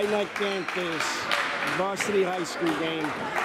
Rye Neck this varsity high school game.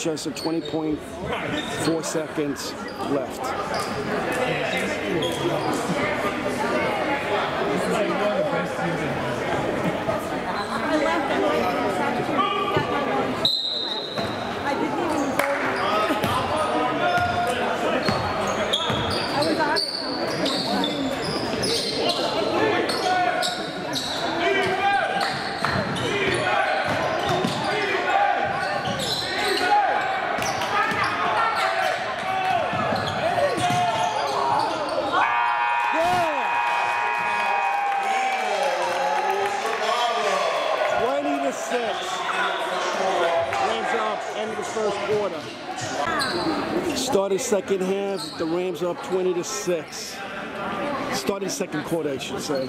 Just a 20.4 seconds left. Started second half, the Rams up 20 to 6. Started second quarter, I should say.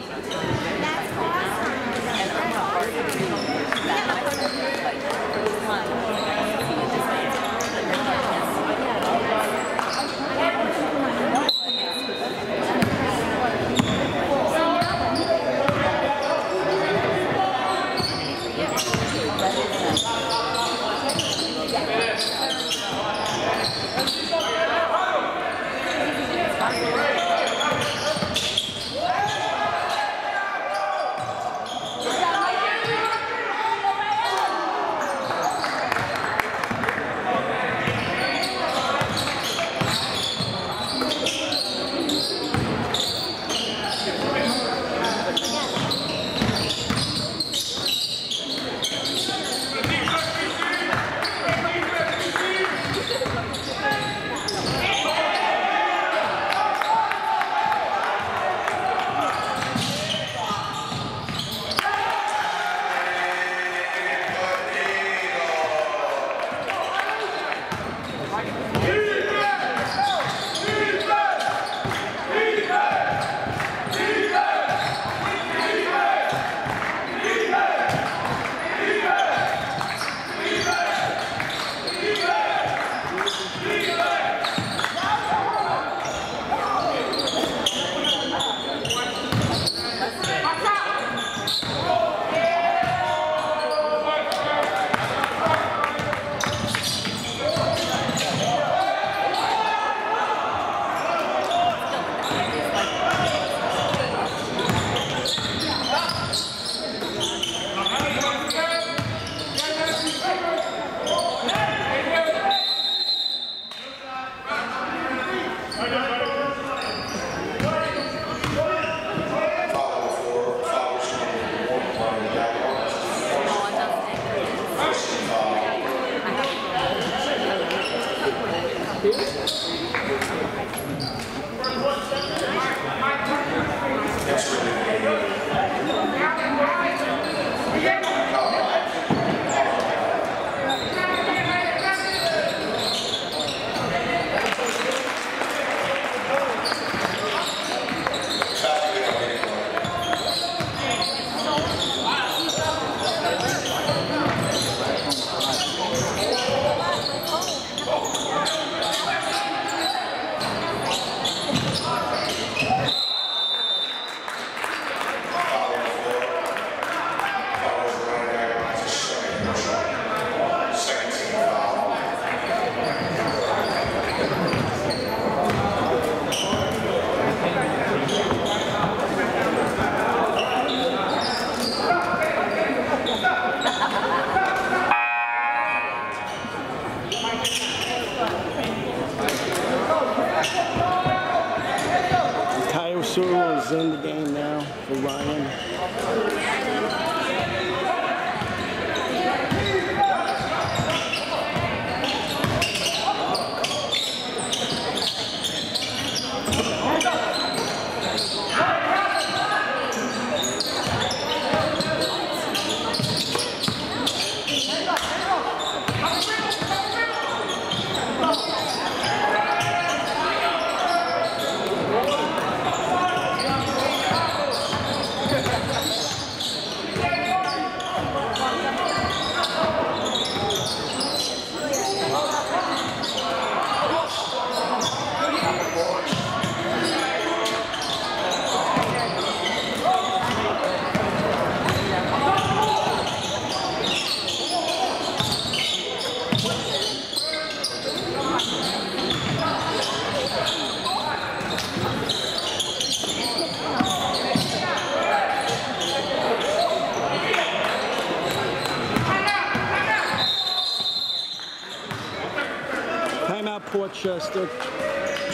Port Chester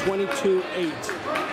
22-8.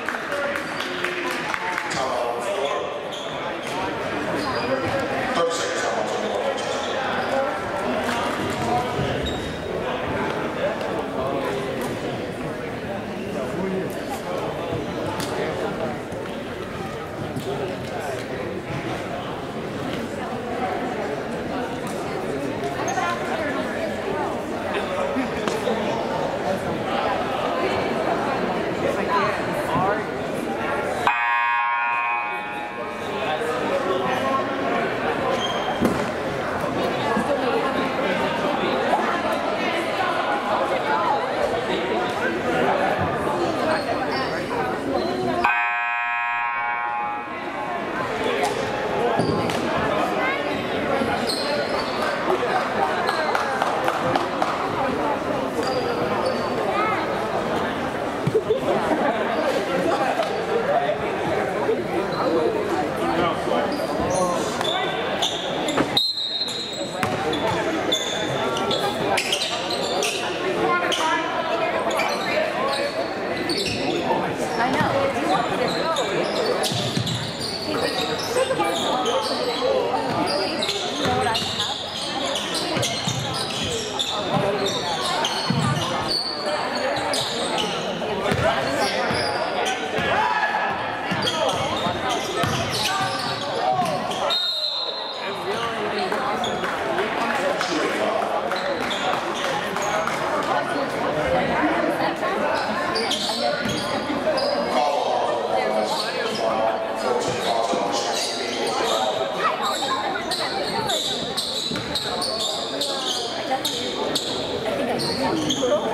그럼.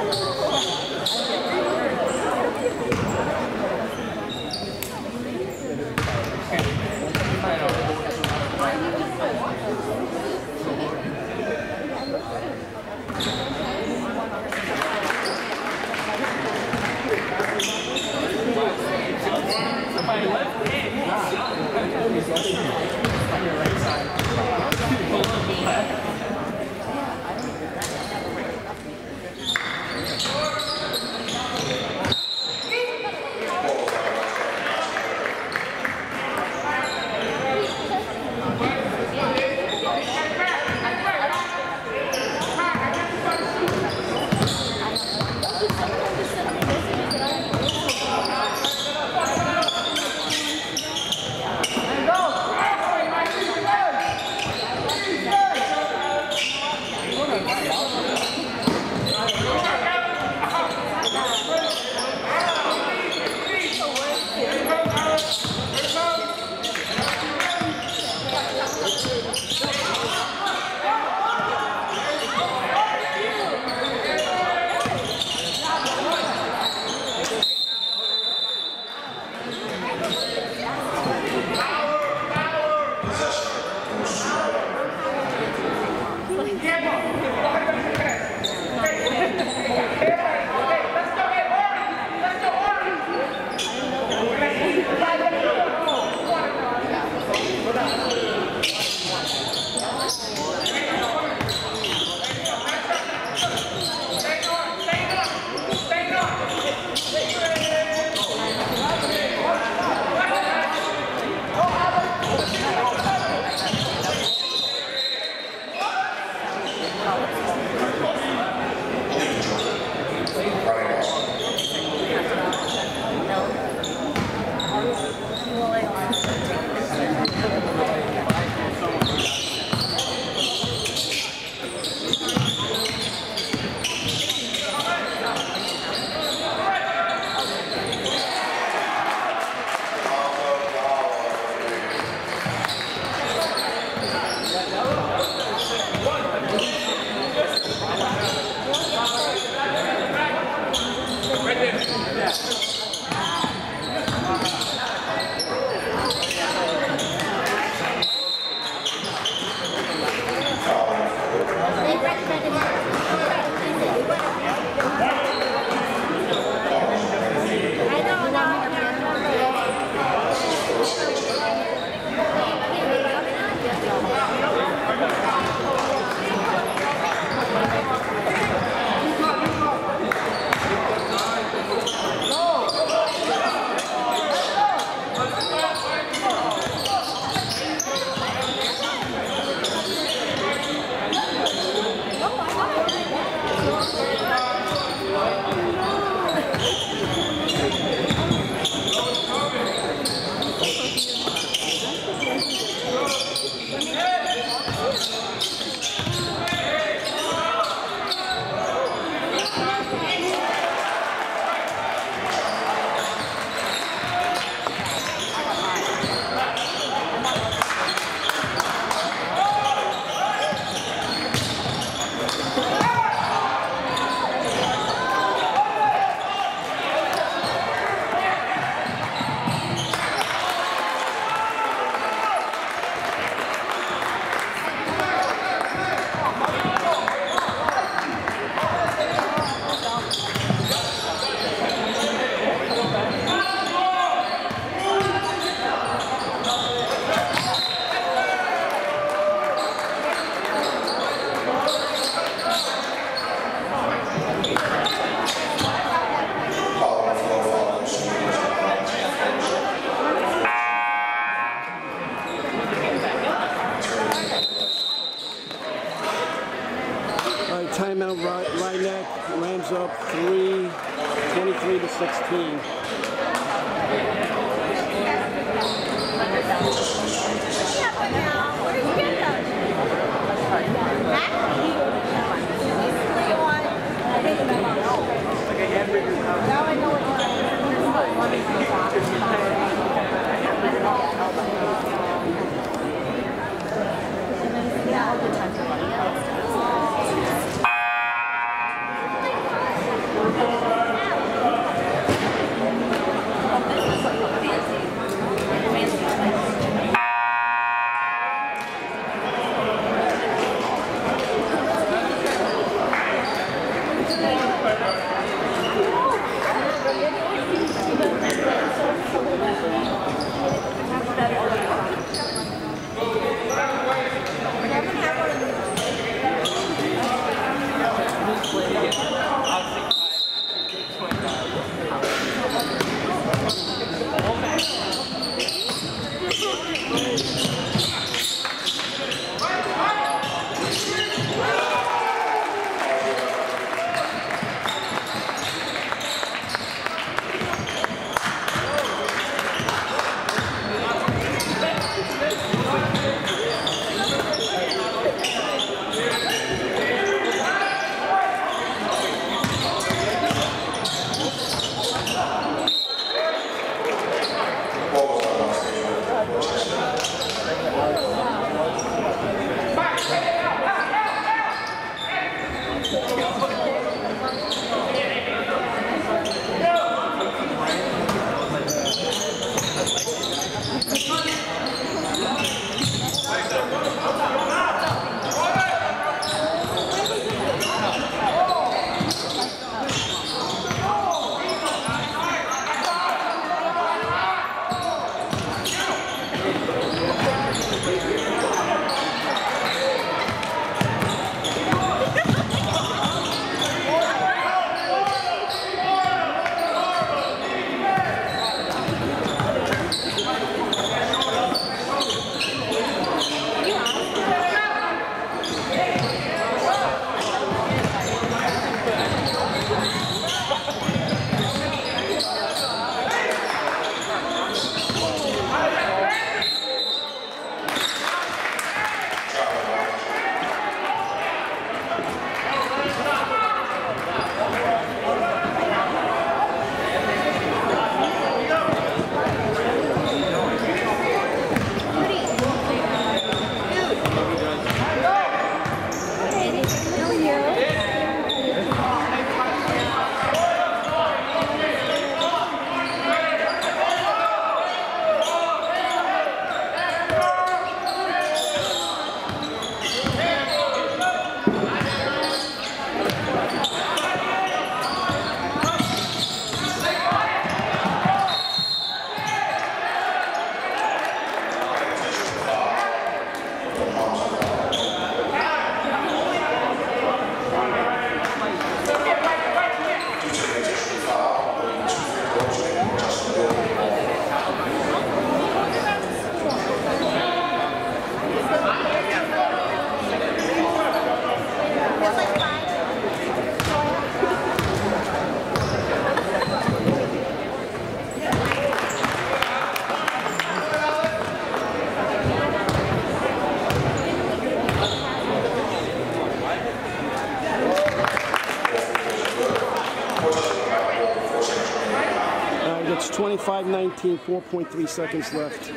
It's 25-19, 4.3 seconds left.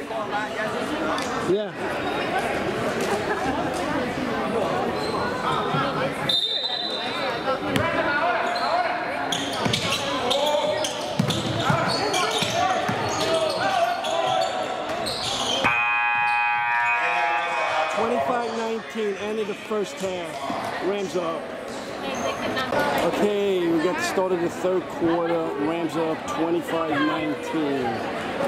Yeah. Twenty-five nineteen, end of the first half. Rams up. Okay, we got started the third quarter. Rams up 25-19.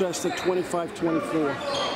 Colchester 25-24.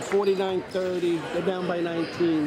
Port Chester, 49-30. They're down by 19.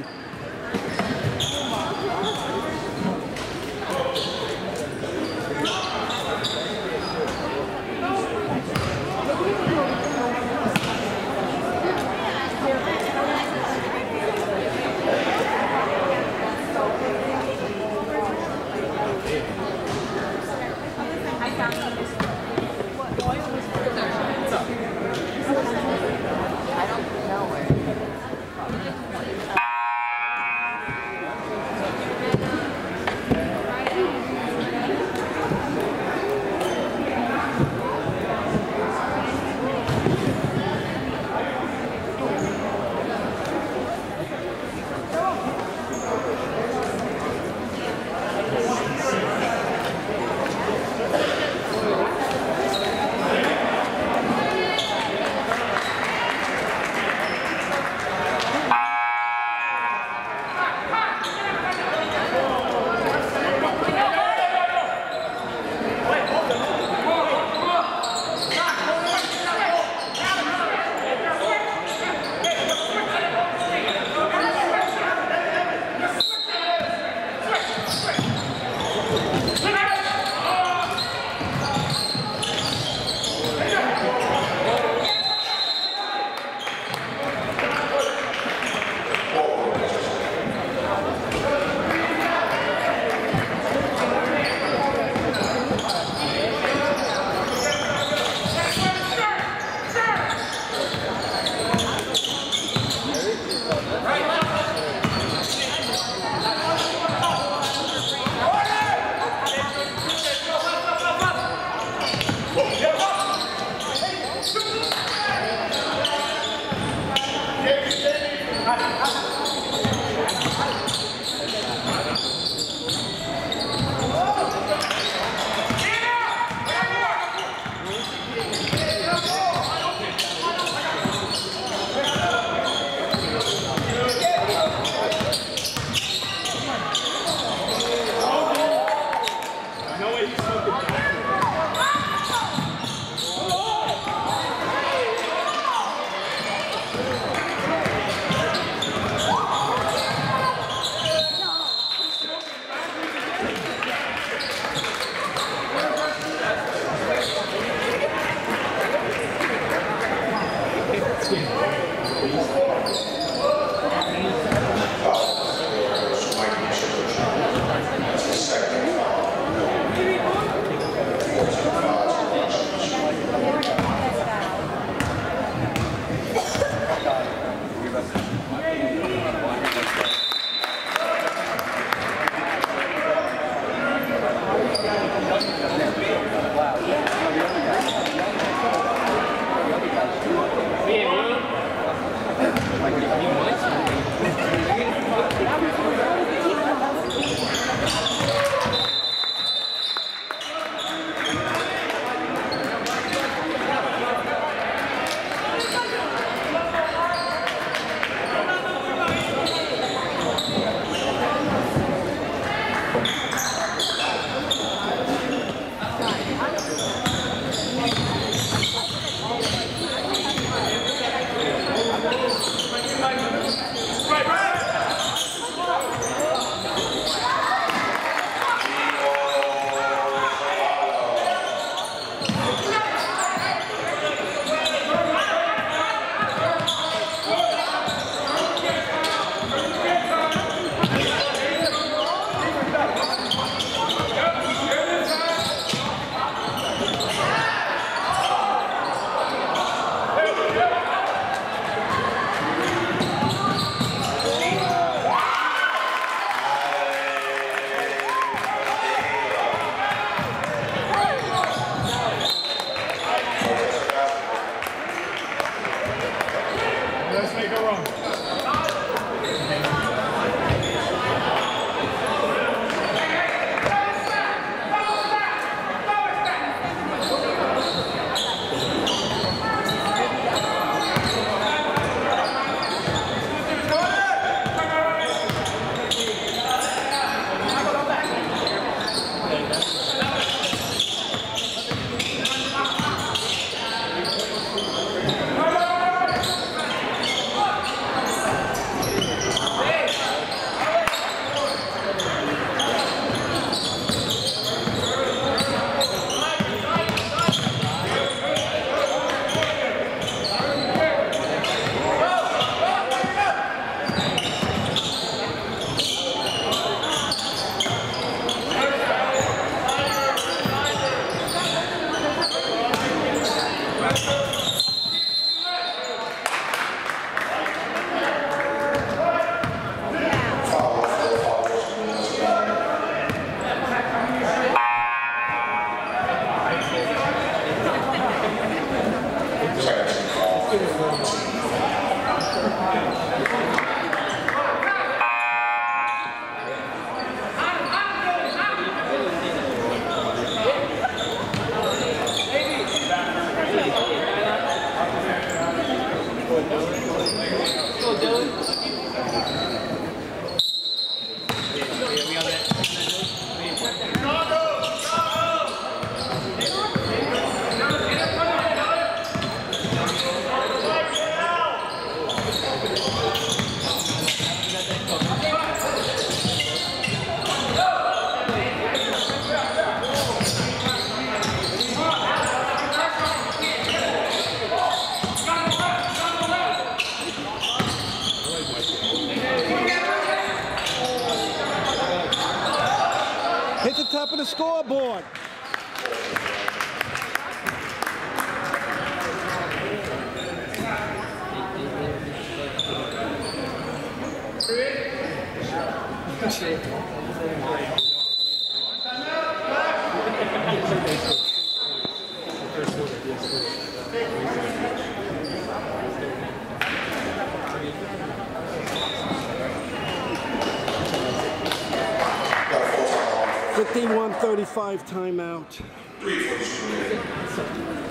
five timeout.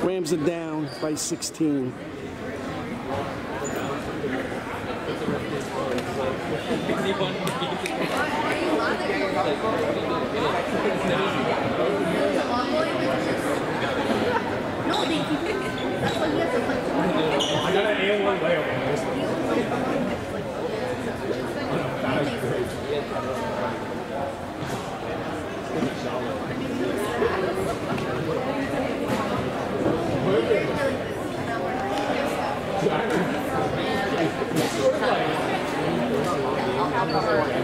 Rams it down by 16. I got an A1 layup Thank you.